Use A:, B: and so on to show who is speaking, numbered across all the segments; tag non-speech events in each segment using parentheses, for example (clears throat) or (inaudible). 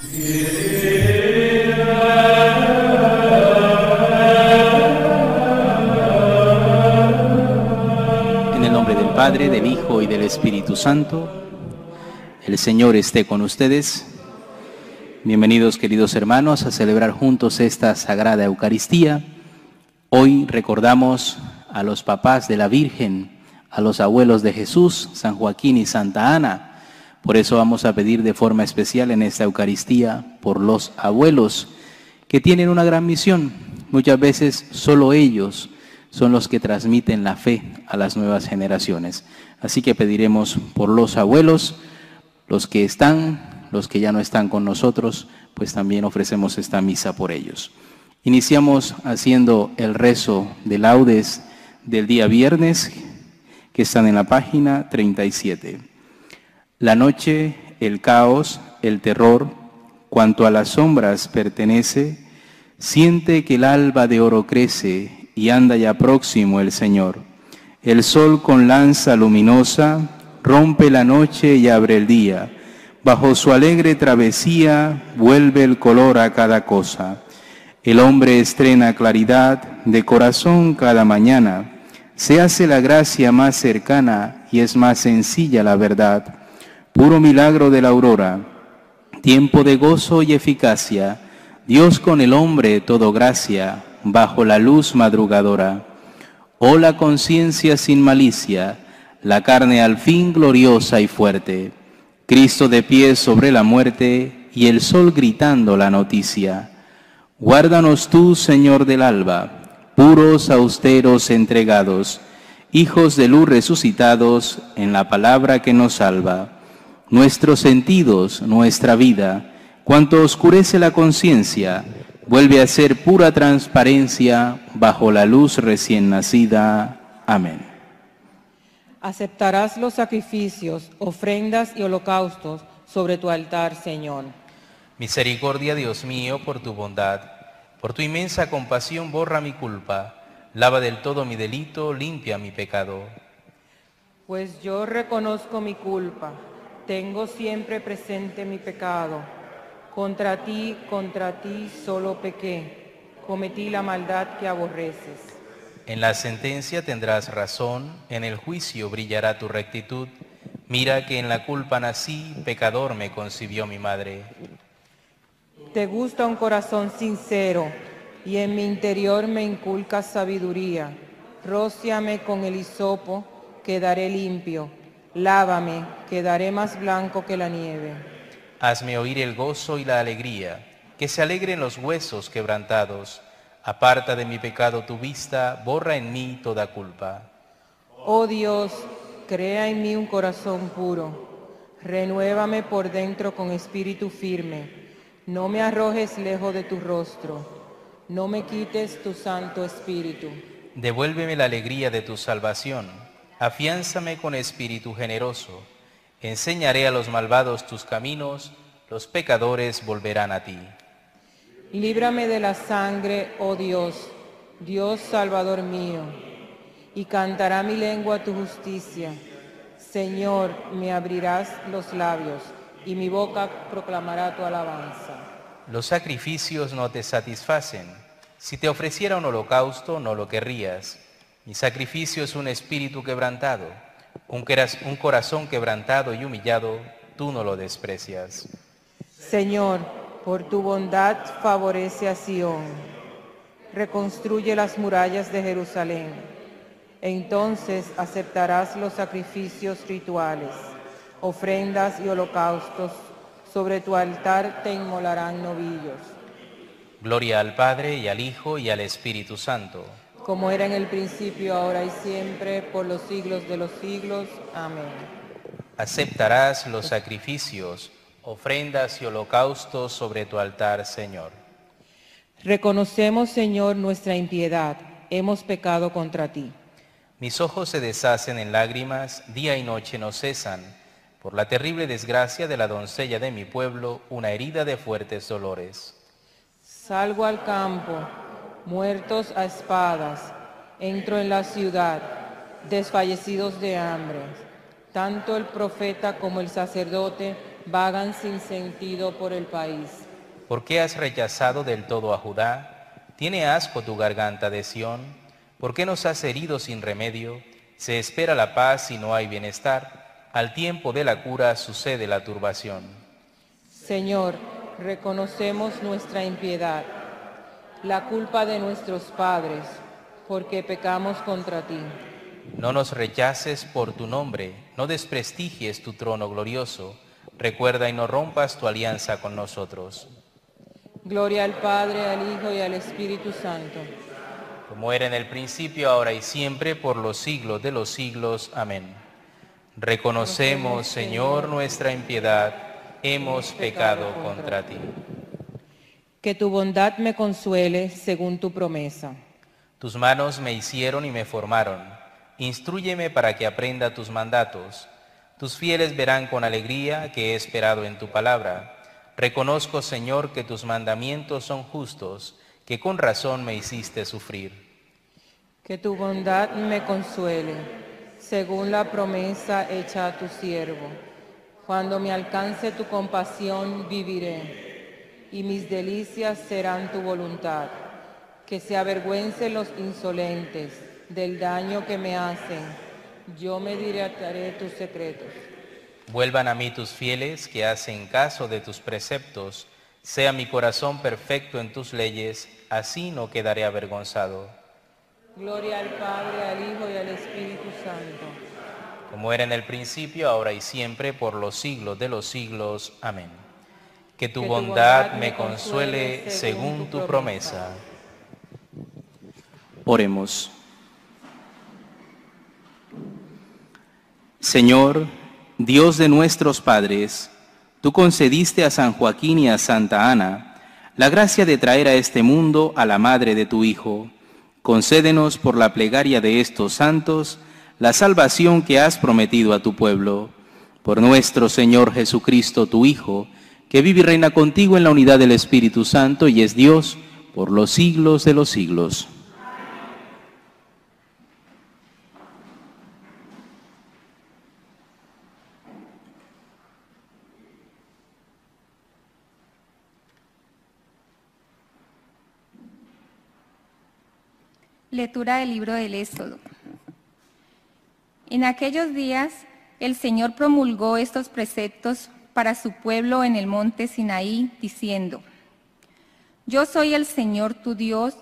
A: En el nombre del Padre, del Hijo y del Espíritu Santo, el Señor esté con ustedes. Bienvenidos queridos hermanos a celebrar juntos esta Sagrada Eucaristía. Hoy recordamos a los papás de la Virgen, a los abuelos de Jesús, San Joaquín y Santa Ana. Por eso vamos a pedir de forma especial en esta Eucaristía por los abuelos que tienen una gran misión. Muchas veces solo ellos son los que transmiten la fe a las nuevas generaciones. Así que pediremos por los abuelos, los que están, los que ya no están con nosotros, pues también ofrecemos esta misa por ellos. Iniciamos haciendo el rezo de laudes del día viernes, que están en la página 37. La noche, el caos, el terror, cuanto a las sombras pertenece, siente que el alba de oro crece y anda ya próximo el Señor. El sol con lanza luminosa rompe la noche y abre el día. Bajo su alegre travesía vuelve el color a cada cosa. El hombre estrena claridad de corazón cada mañana. Se hace la gracia más cercana y es más sencilla la verdad. Puro milagro de la aurora. Tiempo de gozo y eficacia. Dios con el hombre todo gracia bajo la luz madrugadora. Oh la conciencia sin malicia, la carne al fin gloriosa y fuerte, Cristo de pie sobre la muerte y el sol gritando la noticia. Guárdanos tú, Señor del alba, puros, austeros, entregados, hijos de luz resucitados en la palabra que nos salva. Nuestros sentidos, nuestra vida, cuanto oscurece la conciencia, vuelve a ser pura transparencia bajo la luz recién nacida. Amén.
B: Aceptarás los sacrificios, ofrendas y holocaustos sobre tu altar, Señor.
C: Misericordia, Dios mío, por tu bondad, por tu inmensa compasión borra mi culpa, lava del todo mi delito, limpia mi pecado.
B: Pues yo reconozco mi culpa, tengo siempre presente mi pecado contra ti, contra ti solo pequé, cometí la maldad que aborreces.
C: En la sentencia tendrás razón, en el juicio brillará tu rectitud. Mira que en la culpa nací, pecador me concibió mi madre.
B: Te gusta un corazón sincero, y en mi interior me inculcas sabiduría. Róciame con el hisopo, quedaré limpio. Lávame, quedaré más blanco que la nieve.
C: Hazme oír el gozo y la alegría, que se alegren los huesos quebrantados. Aparta de mi pecado tu vista, borra en mí toda culpa.
B: Oh Dios, crea en mí un corazón puro. Renuévame por dentro con espíritu firme. No me arrojes lejos de tu rostro. No me quites tu santo espíritu.
C: Devuélveme la alegría de tu salvación. Afiánzame con espíritu generoso Enseñaré a los malvados tus caminos, los pecadores volverán a ti.
B: Líbrame de la sangre, oh Dios, Dios Salvador mío, y cantará mi lengua tu justicia. Señor, me abrirás los labios, y mi boca proclamará tu alabanza.
C: Los sacrificios no te satisfacen. Si te ofreciera un holocausto, no lo querrías. Mi sacrificio es un espíritu quebrantado un corazón quebrantado y humillado, tú no lo desprecias.
B: Señor, por tu bondad favorece a Sión, reconstruye las murallas de Jerusalén. Entonces aceptarás los sacrificios rituales, ofrendas y holocaustos. Sobre tu altar te inmolarán novillos.
C: Gloria al Padre y al Hijo y al Espíritu Santo
B: como era en el principio, ahora y siempre, por los siglos de los siglos. Amén.
C: Aceptarás los sacrificios, ofrendas y holocaustos sobre tu altar, Señor.
B: Reconocemos, Señor, nuestra impiedad. Hemos pecado contra ti.
C: Mis ojos se deshacen en lágrimas, día y noche no cesan, por la terrible desgracia de la doncella de mi pueblo, una herida de fuertes dolores.
B: Salgo al campo muertos a espadas, entro en la ciudad, desfallecidos de hambre. Tanto el profeta como el sacerdote vagan sin sentido por el país.
A: ¿Por qué has rechazado del todo a Judá? ¿Tiene asco tu garganta de Sión? ¿Por qué nos has herido sin remedio? Se espera la paz y no hay bienestar. Al tiempo de la cura sucede la turbación.
B: Señor, reconocemos nuestra impiedad, la culpa de nuestros padres, porque pecamos contra ti.
A: No nos rechaces por tu nombre, no desprestigies tu trono glorioso. Recuerda y no rompas tu alianza con nosotros.
B: Gloria al Padre, al Hijo y al Espíritu Santo.
A: Como era en el principio, ahora y siempre, por los siglos de los siglos. Amén. Reconocemos, Señor, nuestra impiedad. Hemos pecado contra ti.
B: Que tu bondad me consuele según tu promesa.
A: Tus manos me hicieron y me formaron. Instrúyeme para que aprenda tus mandatos. Tus fieles verán con alegría que he esperado en tu palabra. Reconozco, Señor, que tus mandamientos son justos, que con razón me hiciste sufrir.
B: Que tu bondad me consuele, según la promesa hecha a tu siervo. Cuando me alcance tu compasión, viviré, y mis delicias serán tu voluntad. Que se avergüencen los insolentes del daño que me hacen. Yo me directaré tus secretos.
A: Vuelvan a mí tus fieles que hacen caso de tus preceptos. Sea mi corazón perfecto en tus leyes, así no quedaré avergonzado.
B: Gloria al Padre, al Hijo y al Espíritu Santo.
A: Como era en el principio, ahora y siempre, por los siglos de los siglos. Amén. Que tu, bondad, me consuele según tu promesa.
D: Oremos. Señor, Dios de nuestros padres, tú concediste a San Joaquín y a Santa Ana la gracia de traer a este mundo a la madre de tu Hijo. Concédenos por la plegaria de estos santos la salvación que has prometido a tu pueblo. Por nuestro Señor Jesucristo, tu Hijo, que vive y reina contigo en la unidad del Espíritu Santo y es Dios por los siglos de los siglos.
E: Lectura del libro del Éxodo. En aquellos días el Señor promulgó estos preceptos para su pueblo en el monte Sinaí, diciendo, Yo soy el Señor tu Dios,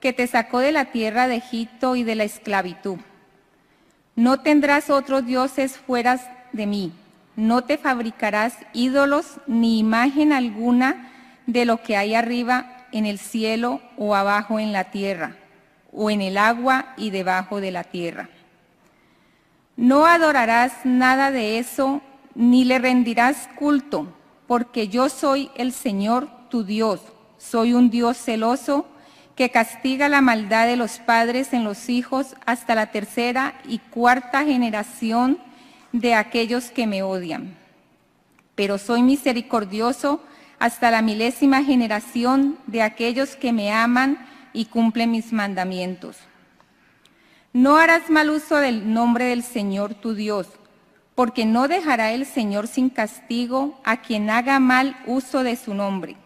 E: que te sacó de la tierra de Egipto y de la esclavitud. No tendrás otros dioses fuera de mí, no te fabricarás ídolos ni imagen alguna de lo que hay arriba en el cielo o abajo en la tierra o en el agua y debajo de la tierra. No adorarás nada de eso, ni le rendirás culto, porque yo soy el Señor tu Dios. Soy un Dios celoso que castiga la maldad de los padres en los hijos hasta la tercera y cuarta generación de aquellos que me odian. Pero soy misericordioso hasta la milésima generación de aquellos que me aman y cumplen mis mandamientos. No harás mal uso del nombre del Señor tu Dios, porque no dejará el Señor sin castigo a quien haga mal uso de su nombre.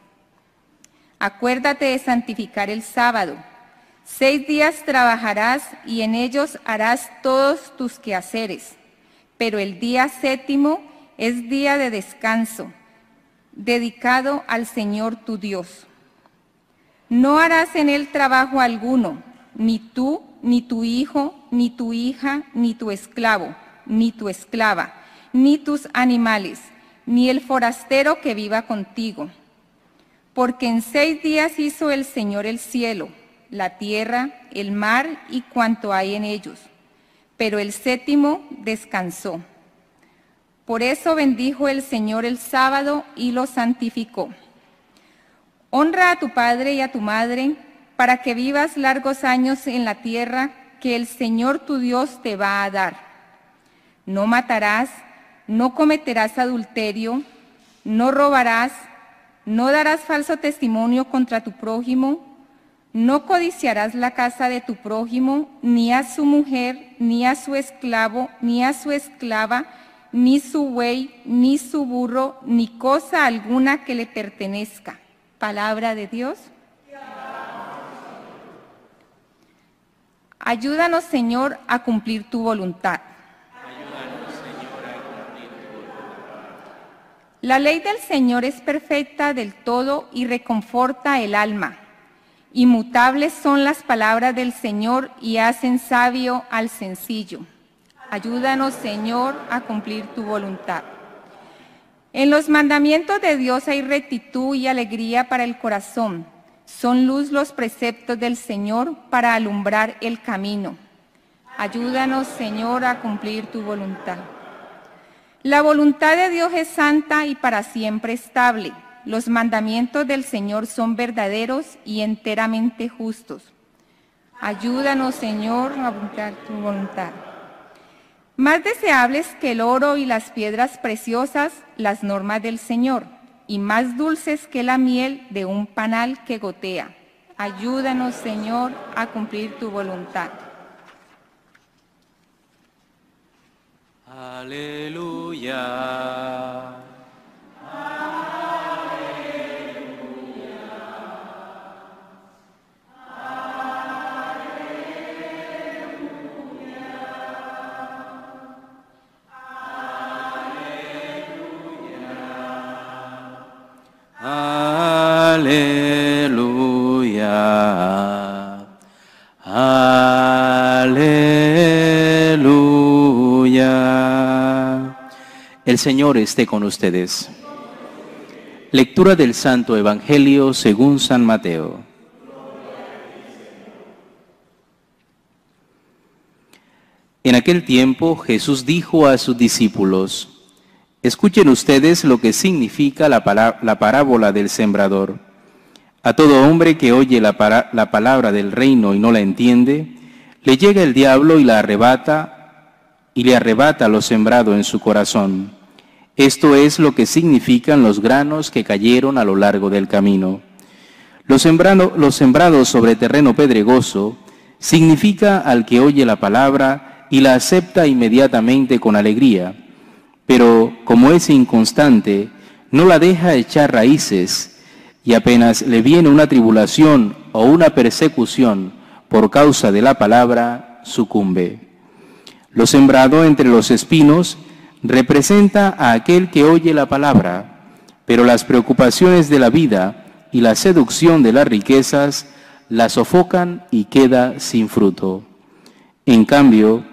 E: Acuérdate de santificar el sábado. Seis días trabajarás y en ellos harás todos tus quehaceres, pero el día séptimo es día de descanso, dedicado al Señor tu Dios. No harás en él trabajo alguno, ni tú, ni tu hijo, ni tu hija, ni tu esclavo, ni tu esclava, ni tus animales, ni el forastero que viva contigo. Porque en seis días hizo el Señor el cielo, la tierra, el mar y cuanto hay en ellos. Pero el séptimo descansó. Por eso bendijo el Señor el sábado y lo santificó. Honra a tu padre y a tu madre para que vivas largos años en la tierra que el Señor tu Dios te va a dar. No matarás, no cometerás adulterio, no robarás, no darás falso testimonio contra tu prójimo, no codiciarás la casa de tu prójimo, ni a su mujer, ni a su esclavo, ni a su esclava, ni su buey, ni su burro, ni cosa alguna que le pertenezca. Palabra de Dios. Ayúdanos, Señor, a cumplir tu voluntad. La ley del Señor es perfecta del todo y reconforta el alma. Inmutables son las palabras del Señor y hacen sabio al sencillo. Ayúdanos, Señor, a cumplir tu voluntad. En los mandamientos de Dios hay rectitud y alegría para el corazón. Son luz los preceptos del Señor para alumbrar el camino. Ayúdanos, Señor, a cumplir tu voluntad. La voluntad de Dios es santa y para siempre estable. Los mandamientos del Señor son verdaderos y enteramente justos. Ayúdanos, Señor, a cumplir tu voluntad. Más deseables que el oro y las piedras preciosas, las normas del Señor, y más dulces que la miel de un panal que gotea. Ayúdanos, Señor, a cumplir tu voluntad.
A: Aleluya. Aleluya. Aleluya. El Señor esté con ustedes. Lectura del Santo Evangelio según San Mateo. En aquel tiempo Jesús dijo a sus discípulos, Escuchen ustedes lo que significa la, parábola del sembrador. A todo hombre que oye la, la palabra del reino y no la entiende, le llega el diablo y la arrebata y le arrebata lo sembrado en su corazón. Esto es lo que significan los granos que cayeron a lo largo del camino. Los, sembrados sobre terreno pedregoso significa al que oye la palabra y la acepta inmediatamente con alegría pero como es inconstante, no la deja echar raíces y apenas le viene una tribulación o una persecución por causa de la palabra, sucumbe. Lo sembrado entre los espinos representa a aquel que oye la palabra, pero las preocupaciones de la vida y la seducción de las riquezas la sofocan y queda sin fruto. En cambio,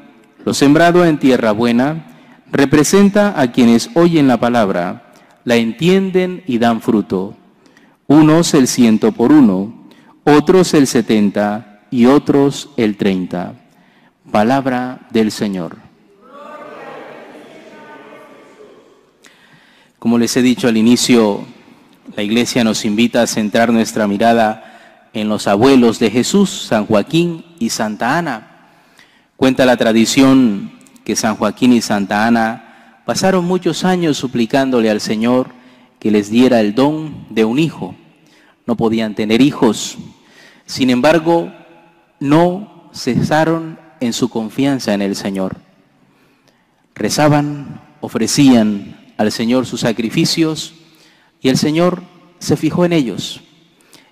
A: lo sembrado en tierra buena representa a quienes oyen la palabra, la entienden y dan fruto. Unos el ciento por uno, otros el setenta y otros el treinta. Palabra del Señor. Como les he dicho al inicio, la iglesia nos invita a centrar nuestra mirada en los abuelos de Jesús, San Joaquín y Santa Ana. Cuenta la tradición que San Joaquín y Santa Ana pasaron muchos años suplicándole al Señor que les diera el don de un hijo. No podían tener hijos. Sin embargo, no cesaron en su confianza en el Señor. Rezaban, ofrecían al Señor sus sacrificios y el Señor se fijó en ellos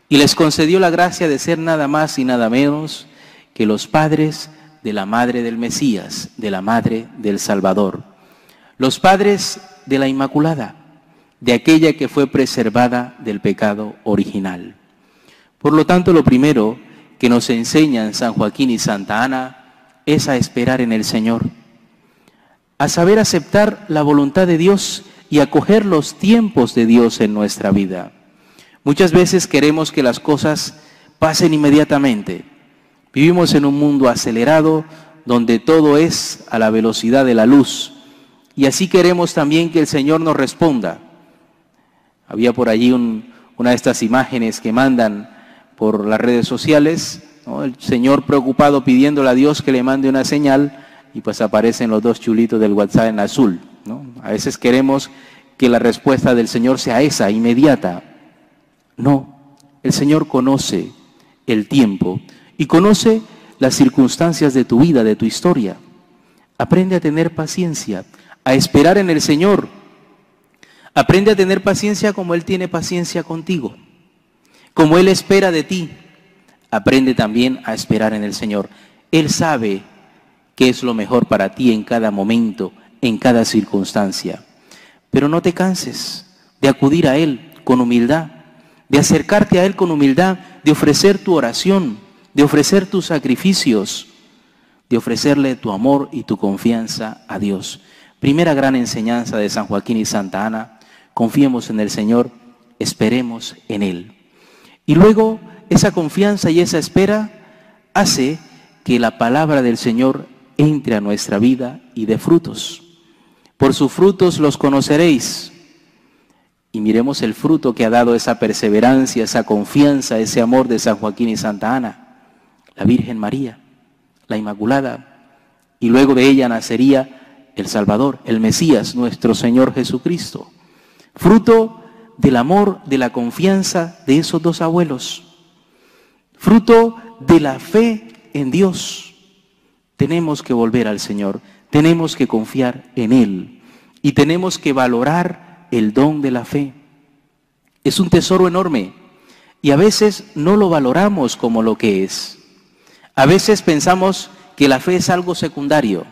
A: y les concedió la gracia de ser nada más y nada menos que los padres de la madre del Mesías, de la madre del Salvador. Los padres de la Inmaculada, de aquella que fue preservada del pecado original. Por lo tanto, lo primero que nos enseñan San Joaquín y Santa Ana es a esperar en el Señor, a saber aceptar la voluntad de Dios y acoger los tiempos de Dios en nuestra vida. Muchas veces queremos que las cosas pasen inmediatamente, Vivimos en un mundo acelerado donde todo es a la velocidad de la luz. Y así queremos también que el Señor nos responda. Había por allí una de estas imágenes que mandan por las redes sociales, el Señor preocupado pidiéndole a Dios que le mande una señal y pues aparecen los dos chulitos del WhatsApp en azul. A veces queremos que la respuesta del Señor sea esa, inmediata. No, el Señor conoce el tiempo y conoce las circunstancias de tu vida, de tu historia. Aprende a tener paciencia, a esperar en el Señor. Aprende a tener paciencia como Él tiene paciencia contigo, como Él espera de ti. Aprende también a esperar en el Señor. Él sabe qué es lo mejor para ti en cada momento, en cada circunstancia. Pero no te canses de acudir a Él con humildad, de acercarte a Él con humildad, de ofrecer tu oración, de ofrecer tus sacrificios, de ofrecerle tu amor y tu confianza a Dios. Primera gran enseñanza de San Joaquín y Santa Ana, confiemos en el Señor, esperemos en Él. Y luego esa confianza y esa espera hace que la palabra del Señor entre a nuestra vida y dé frutos. Por sus frutos los conoceréis. Y miremos el fruto que ha dado esa perseverancia, esa confianza, ese amor de San Joaquín y Santa Ana, la Virgen María, la Inmaculada. Y luego de ella nacería el Salvador, el Mesías, nuestro Señor Jesucristo. Fruto del amor, de la confianza de esos dos abuelos. Fruto de la fe en Dios. Tenemos que volver al Señor, tenemos que confiar en Él y tenemos que valorar el don de la fe. Es un tesoro enorme y a veces no lo valoramos como lo que es. A veces pensamos que la fe es algo secundario,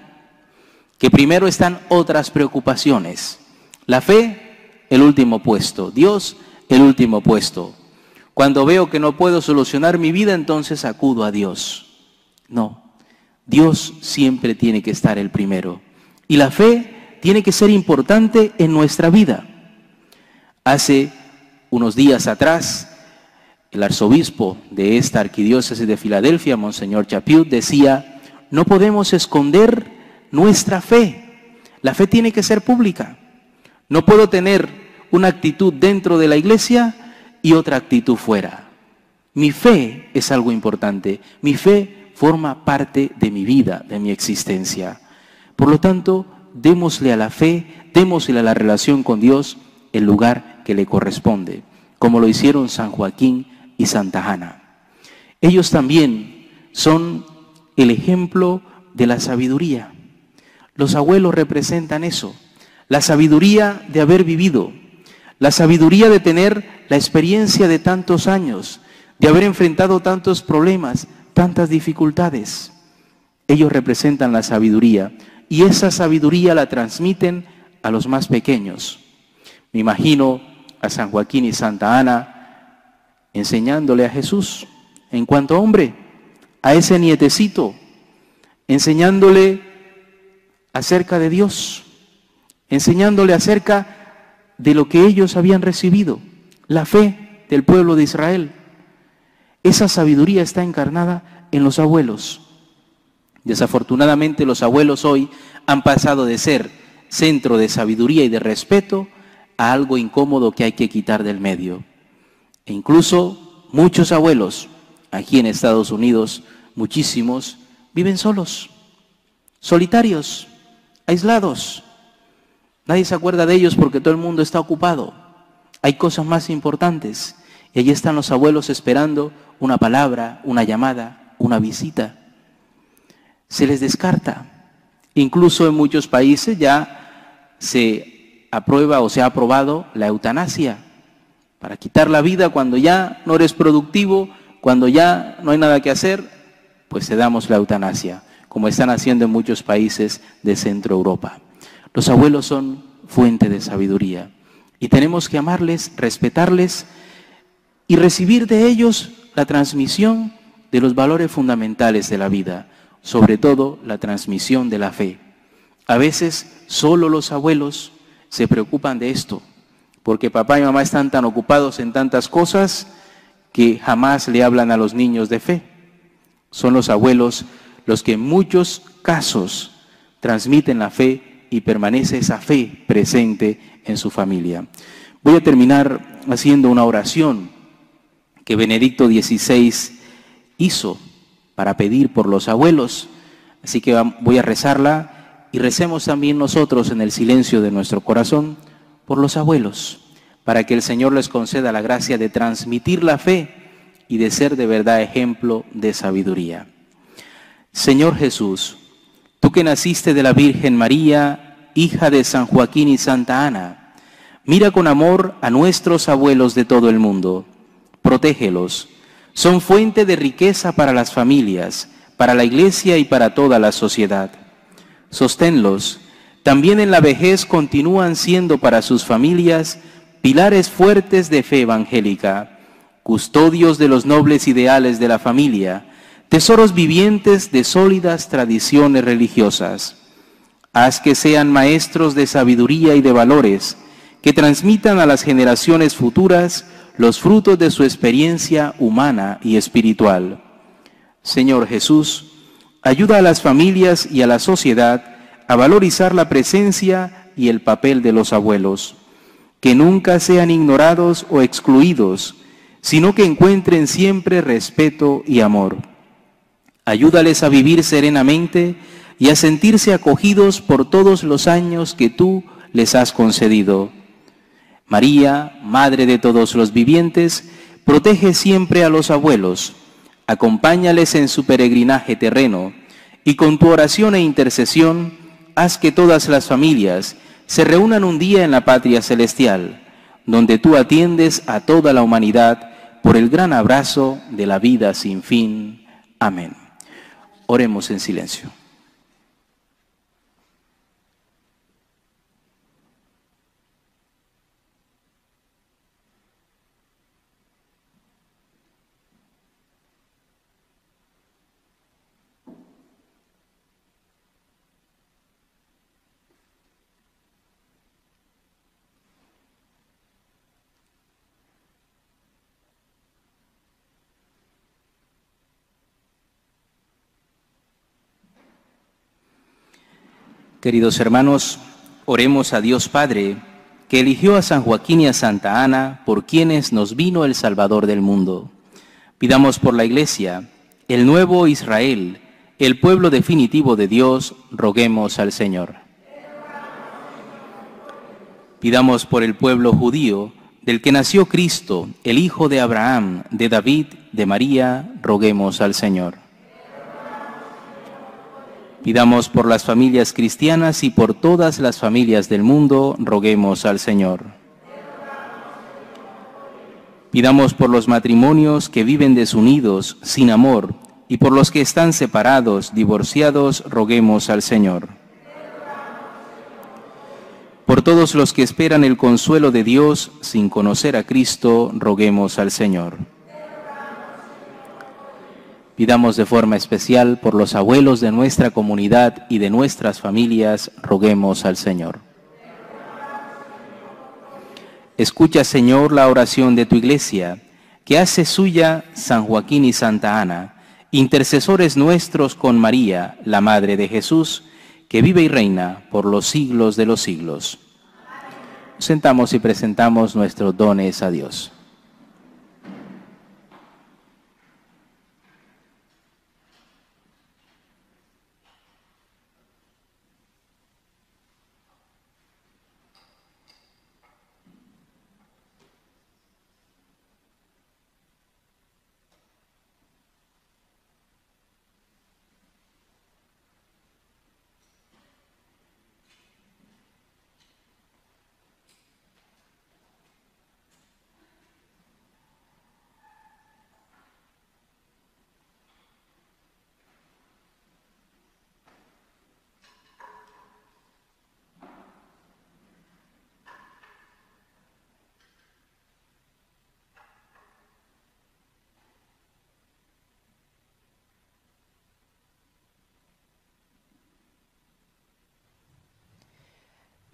A: que primero están otras preocupaciones. La fe, el último puesto. Dios, el último puesto. Cuando veo que no puedo solucionar mi vida, entonces acudo a Dios. No, Dios siempre tiene que estar el primero. Y la fe tiene que ser importante en nuestra vida. Hace unos días atrás, el arzobispo de esta arquidiócesis de Filadelfia, Monseñor Chapiut, decía, no podemos esconder nuestra fe. La fe tiene que ser pública. No puedo tener una actitud dentro de la iglesia y otra actitud fuera. Mi fe es algo importante. Mi fe forma parte de mi vida, de mi existencia. Por lo tanto, démosle a la fe, démosle a la relación con Dios el lugar que le corresponde, como lo hicieron San Joaquín y Santa Ana. Ellos también son el ejemplo de la sabiduría. Los abuelos representan eso, la sabiduría de haber vivido, la sabiduría de tener la experiencia de tantos años, de haber enfrentado tantos problemas, tantas dificultades. Ellos representan la sabiduría y esa sabiduría la transmiten a los más pequeños. Me imagino a San Joaquín y Santa Ana enseñándole a Jesús en cuanto a hombre, a ese nietecito, enseñándole acerca de Dios, enseñándole acerca de lo que ellos habían recibido, la fe del pueblo de Israel. Esa sabiduría está encarnada en los abuelos. Desafortunadamente los abuelos hoy han pasado de ser centro de sabiduría y de respeto a algo incómodo que hay que quitar del medio. E incluso muchos abuelos aquí en Estados Unidos, muchísimos, viven solos, solitarios, aislados. Nadie se acuerda de ellos porque todo el mundo está ocupado. Hay cosas más importantes. Y allí están los abuelos esperando una palabra, una llamada, una visita. Se les descarta. Incluso en muchos países ya se aprueba o se ha aprobado la eutanasia para quitar la vida cuando ya no eres productivo, cuando ya no hay nada que hacer, pues te damos la eutanasia, como están haciendo en muchos países de Centro Europa. Los abuelos son fuente de sabiduría y tenemos que amarles, respetarles y recibir de ellos la transmisión de los valores fundamentales de la vida, sobre todo la transmisión de la fe. A veces solo los abuelos se preocupan de esto, porque papá y mamá están tan ocupados en tantas cosas que jamás le hablan a los niños de fe. Son los abuelos los que en muchos casos transmiten la fe y permanece esa fe presente en su familia. Voy a terminar haciendo una oración que Benedicto XVI hizo para pedir por los abuelos. Así que voy a rezarla y recemos también nosotros en el silencio de nuestro corazón por los abuelos, para que el Señor les conceda la gracia de transmitir la fe y de ser de verdad ejemplo de sabiduría. Señor Jesús, tú que naciste de la Virgen María hija de San Joaquín y Santa Ana, mira con amor a nuestros abuelos de todo el mundo. Protégelos. Son fuente de riqueza para las familias, para la iglesia y para toda la sociedad. Sosténlos. También en la vejez continúan siendo para sus familias pilares fuertes de fe evangélica, custodios de los nobles ideales de la familia, tesoros vivientes de sólidas tradiciones religiosas. Haz que sean maestros de sabiduría y de valores, que transmitan a las generaciones futuras los frutos de su experiencia humana y espiritual. Señor Jesús, ayuda a las familias y a la sociedad a valorizar la presencia y el papel de los abuelos, que nunca sean ignorados o excluidos, sino que encuentren siempre respeto y amor. Ayúdales a vivir serenamente y a sentirse acogidos por todos los años que tú les has concedido. María, Madre de todos los vivientes, protege siempre a los abuelos, acompáñales en su peregrinaje terreno y con tu oración e intercesión haz que todas las familias se reúnan un día en la patria celestial, donde tú atiendes a toda la humanidad por el gran abrazo de la vida sin fin. Amén. Oremos en silencio. Queridos hermanos, oremos a Dios Padre, que eligió a San Joaquín y a Santa Ana, por quienes nos vino el Salvador del mundo. Pidamos por la Iglesia, el nuevo Israel, el pueblo definitivo de Dios, roguemos al Señor. Pidamos por el pueblo judío, del que nació Cristo, el Hijo de Abraham, de David, de María, roguemos al Señor. Pidamos por las familias cristianas y por todas las familias del mundo, roguemos al Señor. Pidamos por los matrimonios que viven desunidos, sin amor, y por los que están separados, divorciados, roguemos al Señor. Por todos los que esperan el consuelo de Dios sin conocer a Cristo, roguemos al Señor. Pidamos de forma especial por los abuelos de nuestra comunidad y de nuestras familias, roguemos al Señor. Escucha, Señor, la oración de tu iglesia, que hace suya San Joaquín y Santa Ana, intercesores nuestros con María, la Madre de Jesús, que vive y reina por los siglos de los siglos. Sentamos y presentamos nuestros dones a Dios.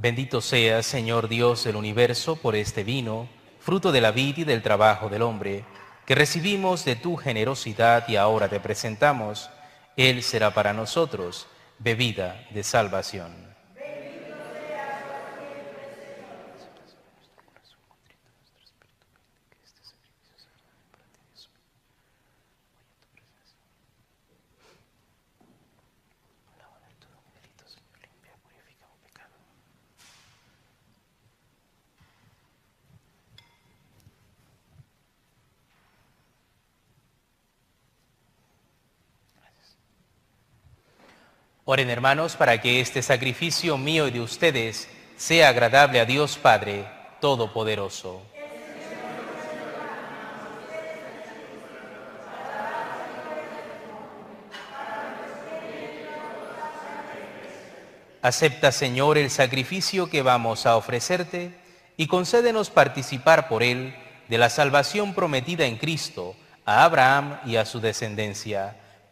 C: Bendito seas, Señor Dios del universo, por este vino, fruto de la vid y del trabajo del hombre, que recibimos de tu generosidad y ahora te presentamos. Él será para nosotros
A: bebida de salvación. Oren hermanos para que este sacrificio mío y de ustedes sea agradable a Dios Padre Todopoderoso. Acepta, Señor, el sacrificio que vamos a ofrecerte y concédenos participar por él de la salvación prometida en Cristo a Abraham y a su descendencia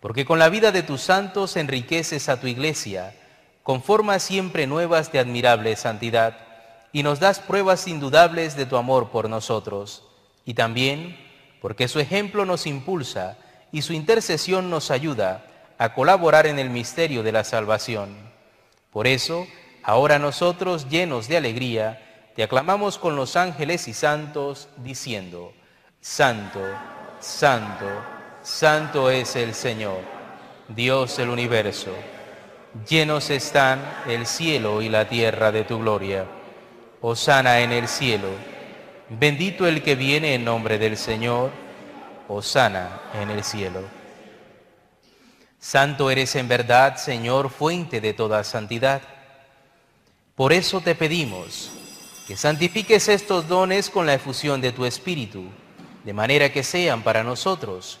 A: porque con la vida de tus santos enriqueces a tu iglesia, conformas siempre nuevas de admirable santidad, y nos das pruebas indudables de tu amor por nosotros, y también porque su ejemplo nos impulsa y su intercesión nos ayuda a colaborar en el misterio de la salvación. Por eso, ahora nosotros, llenos de alegría, te aclamamos con los ángeles y santos, diciendo, Santo, Santo, Santo es el Señor, Dios del universo. Llenos están el cielo y la tierra de tu gloria. Osana en el cielo. Bendito el que viene en nombre del Señor. Osana en el cielo. Santo eres en verdad, Señor, fuente de toda santidad. Por eso te pedimos que santifiques estos dones con la efusión de tu Espíritu, de manera que sean para nosotros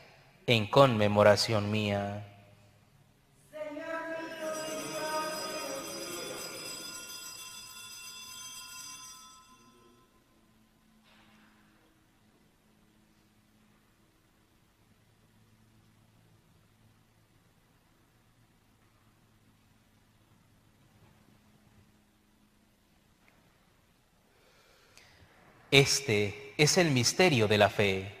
A: en conmemoración mía. Este es el misterio de la fe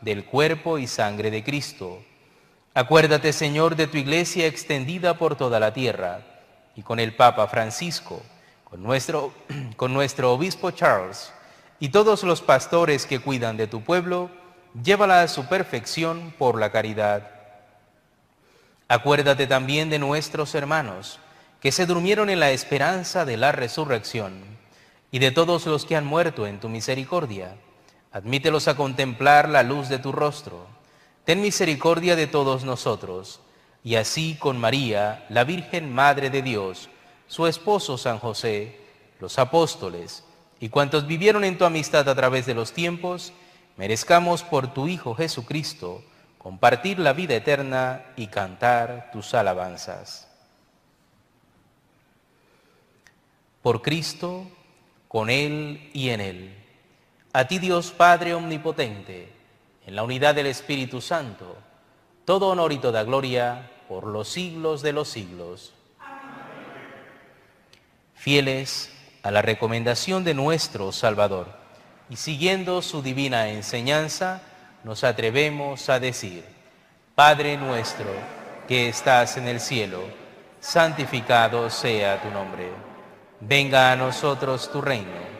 A: del cuerpo y sangre de Cristo. Acuérdate, Señor, de tu iglesia extendida por toda la tierra y con el Papa Francisco, con nuestro, (clears throat) con nuestro obispo Charles y todos los pastores que cuidan de tu pueblo, llévala a su perfección por la caridad. Acuérdate también de nuestros hermanos que se durmieron en la esperanza de la resurrección y de todos los que han muerto en tu misericordia. Admítelos a contemplar la luz de tu rostro ten misericordia de todos nosotros, y así con María, la Virgen Madre de Dios, su esposo San José, los apóstoles, y cuantos vivieron en tu amistad a través de los tiempos, merezcamos por tu Hijo Jesucristo compartir la vida eterna y cantar tus alabanzas. Por Cristo, con Él y en Él. A ti Dios Padre Omnipotente, en la unidad del Espíritu Santo, todo honor y toda gloria por los siglos de los siglos. Fieles a la recomendación de nuestro Salvador y siguiendo su divina enseñanza, nos atrevemos a decir, Padre nuestro que estás en el cielo, santificado sea tu nombre. Venga a nosotros tu reino.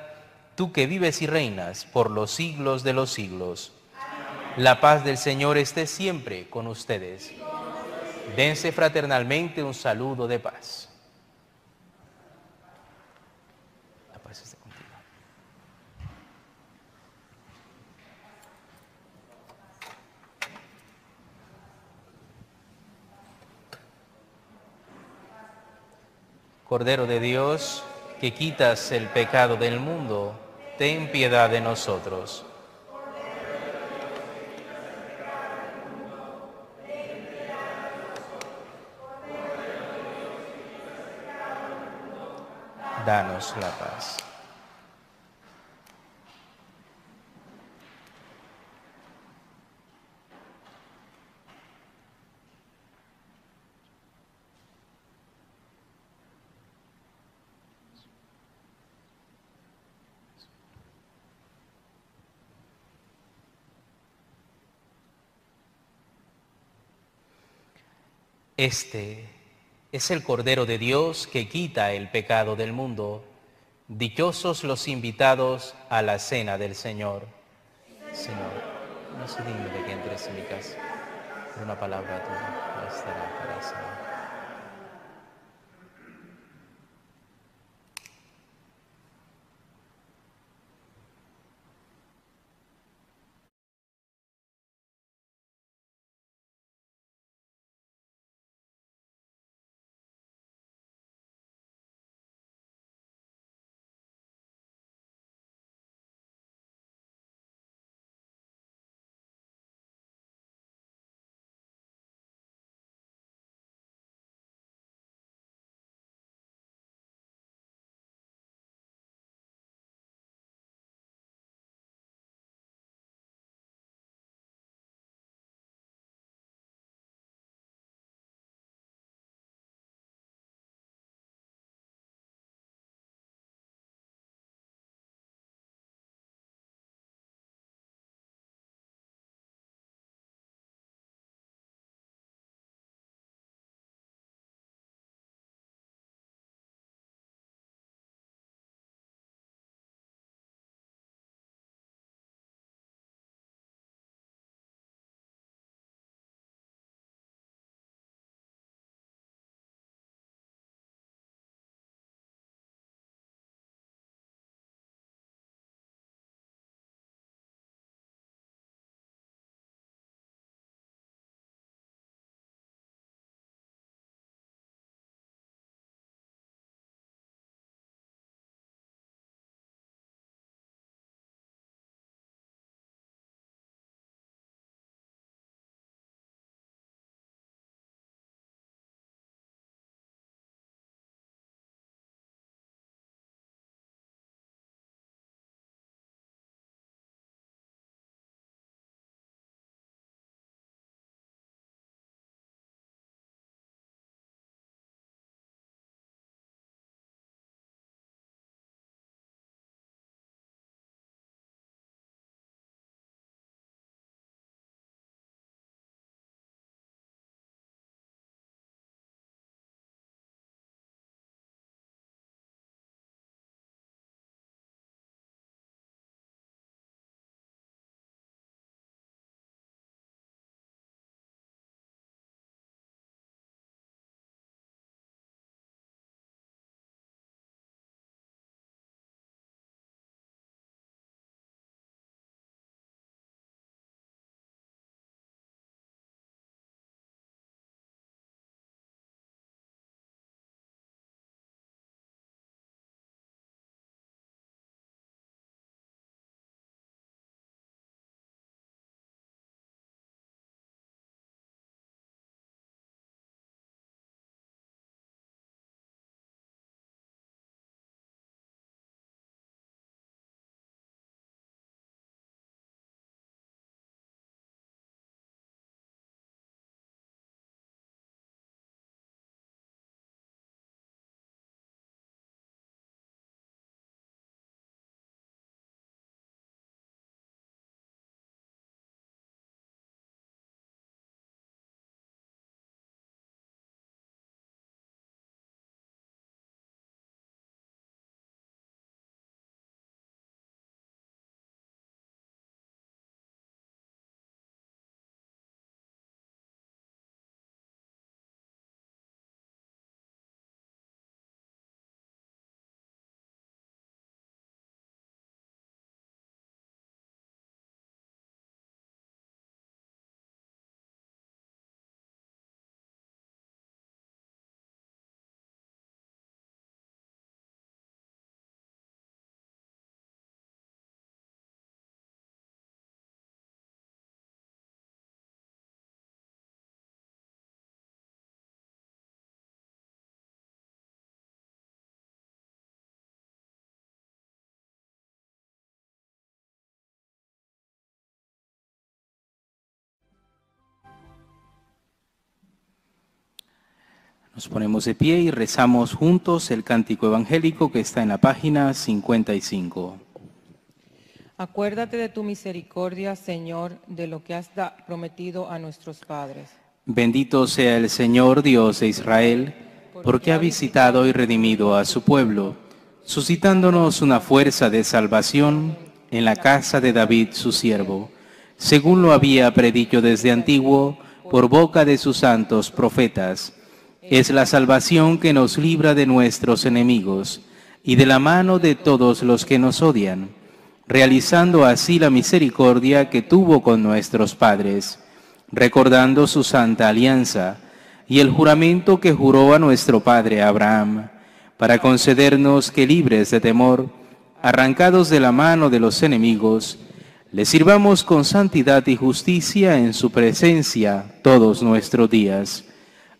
A: tú que vives y reinas por los siglos de los siglos. La paz del Señor esté siempre con ustedes. Dense fraternalmente un saludo de paz. Cordero de Dios, que quitas el pecado del mundo, ten piedad de nosotros. danos la paz. Este es el Cordero de Dios que quita el pecado del mundo. Dichosos los invitados a la cena del Señor. Señor, no se digno de que entres en mi casa, una palabra tuya para Señor. Nos ponemos de pie y rezamos juntos el cántico evangélico que está en la página 55.
B: Acuérdate de tu misericordia, Señor, de lo que has prometido a nuestros padres.
A: Bendito sea el Señor Dios de Israel, porque ha visitado y redimido a su pueblo, suscitándonos una fuerza de salvación en la casa de David su siervo, según lo había predicho desde antiguo por boca de sus santos profetas. Es la salvación que nos libra de nuestros enemigos y de la mano de todos los que nos odian, realizando así la misericordia que tuvo con nuestros padres recordando su santa alianza y el juramento que juró a nuestro padre Abraham, para concedernos que libres de temor, arrancados de la mano de los enemigos, le sirvamos con santidad y justicia en su presencia todos nuestros días.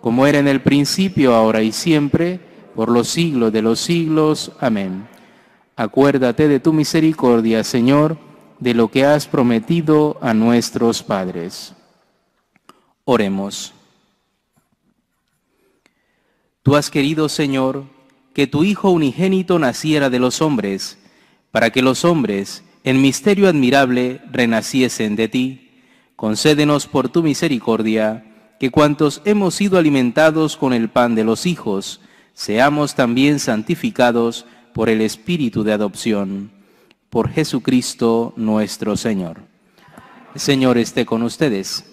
A: como era en el principio, ahora y siempre, por los siglos de los siglos. Amén. Acuérdate de tu misericordia, Señor, de lo que has prometido a nuestros padres. Oremos. Tú has querido, Señor, que tu Hijo unigénito naciera de los hombres, para que los hombres, en misterio admirable, renaciesen de ti. Concédenos por tu misericordia, que cuantos hemos sido alimentados con el pan de los hijos, seamos también santificados por el Espíritu de adopción. Por Jesucristo nuestro Señor. Señor esté con ustedes.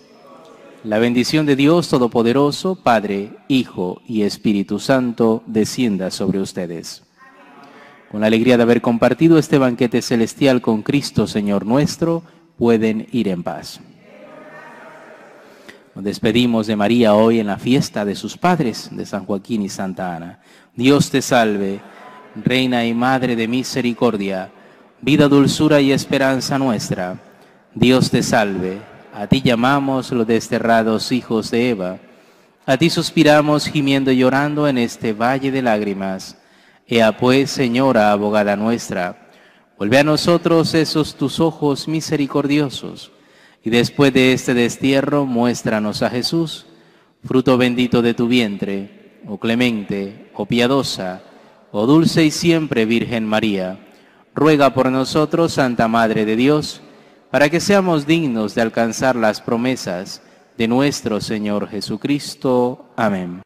A: La bendición de Dios Todopoderoso, Padre, Hijo y Espíritu Santo, descienda sobre ustedes. Con la alegría de haber compartido este banquete celestial con Cristo, Señor nuestro, pueden ir en paz. Nos despedimos de María hoy en la fiesta de sus padres, de San Joaquín y Santa Ana. Dios te salve, Reina y Madre de Misericordia, vida, dulzura y esperanza nuestra. Dios te salve, a ti llamamos los desterrados hijos de Eva. A ti suspiramos gimiendo y llorando en este valle de lágrimas. Ea pues, Señora, abogada nuestra, vuelve a nosotros esos tus ojos misericordiosos, y después de este destierro muéstranos a Jesús, fruto bendito de tu vientre, oh clemente, oh piadosa, oh dulce y siempre Virgen María. Ruega por nosotros, Santa Madre de Dios, para que seamos dignos de alcanzar las promesas de nuestro Señor Jesucristo. Amén.